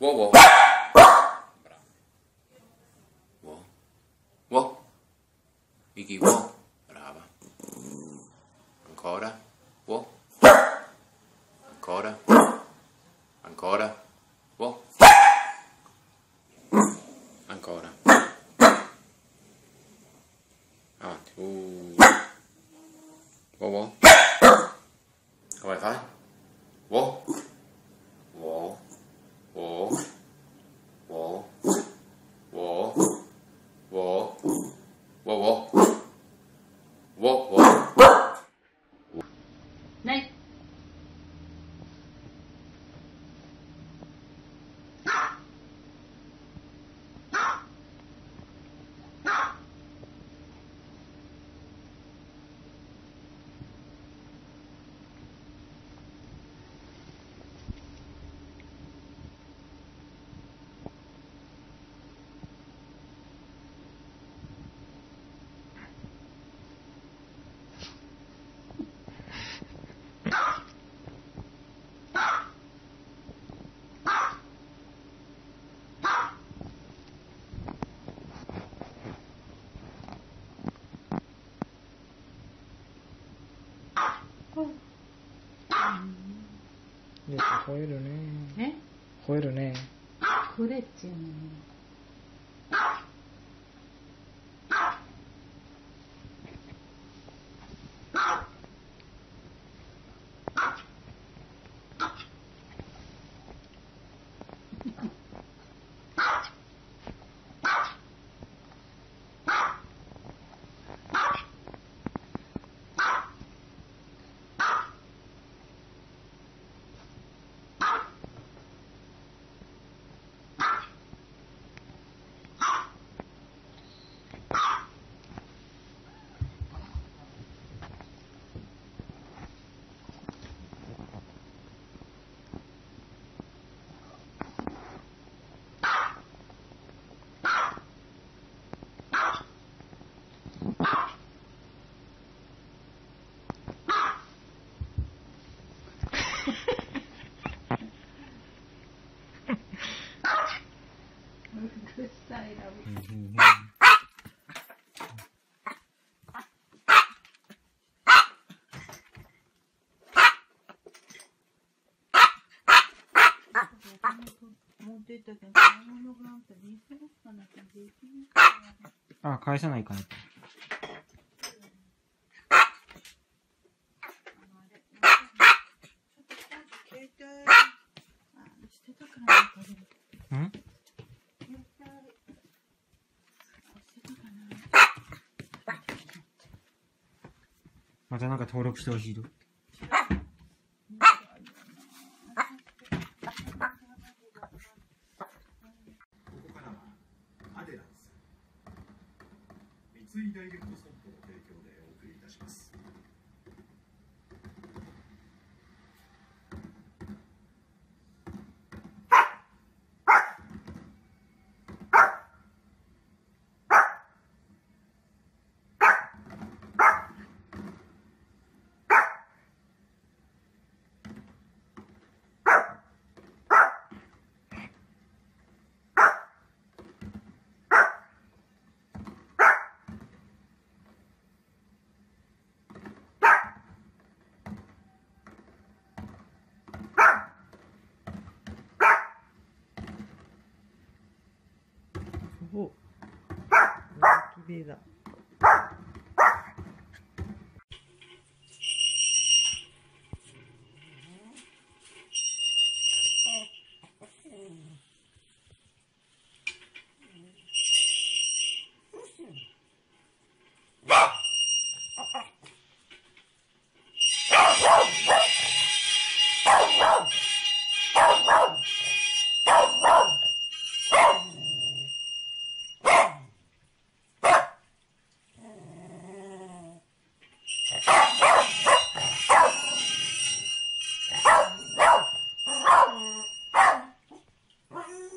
Wow, wow. Vicky, wow. Brava. Ancora. Wow. Ancora. Ancora. Wow. Ancora. Avanti. Uh. Wow, wow. Come fai? Wow. 吠えるね。え吠えるね。これっちゅうのね。うるさいな。持ってったけど、買い物がなんてできるかなできるかなあ、返さないかな。携帯、あ、してたからなんかでもん携帯、あしてたかなまたなんか登録してほしいと。ここからはアデランス三井ダイレクト損お、綺麗だ。